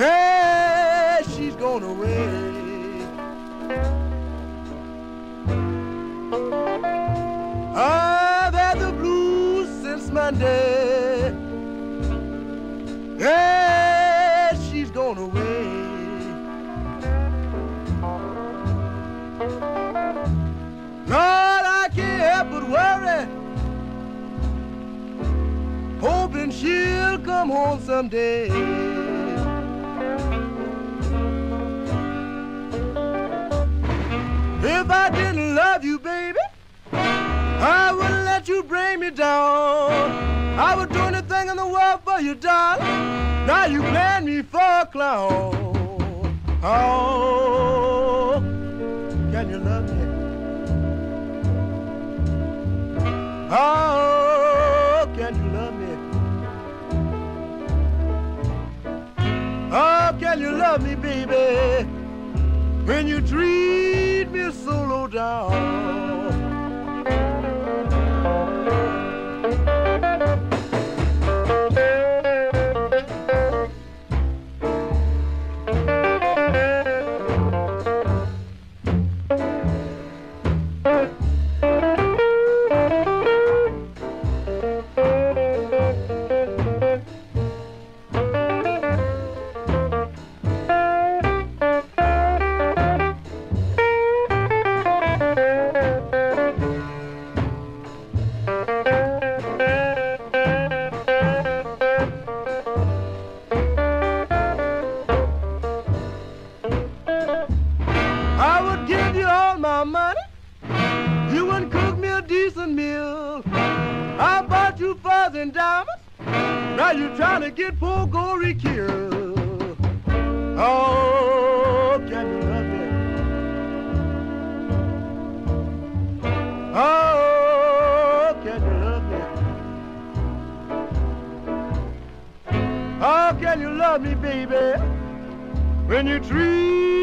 Yeah, she's gone away. I've had the blues since Monday. Yeah, she's gone away. Lord, I can't help but worry, hoping she'll come home someday. If I didn't love you, baby, I wouldn't let you bring me down. I would do anything in the world for you, darling. Now you plan me for a clown. Oh, can you love me? Oh, can you love me? Oh, can you love me, baby? When you so low me a. I bought you furs and diamonds. Now you're trying to get poor Goree killed. Oh, can you love me? Oh, can you love me? Oh, can you love me, baby? When you treat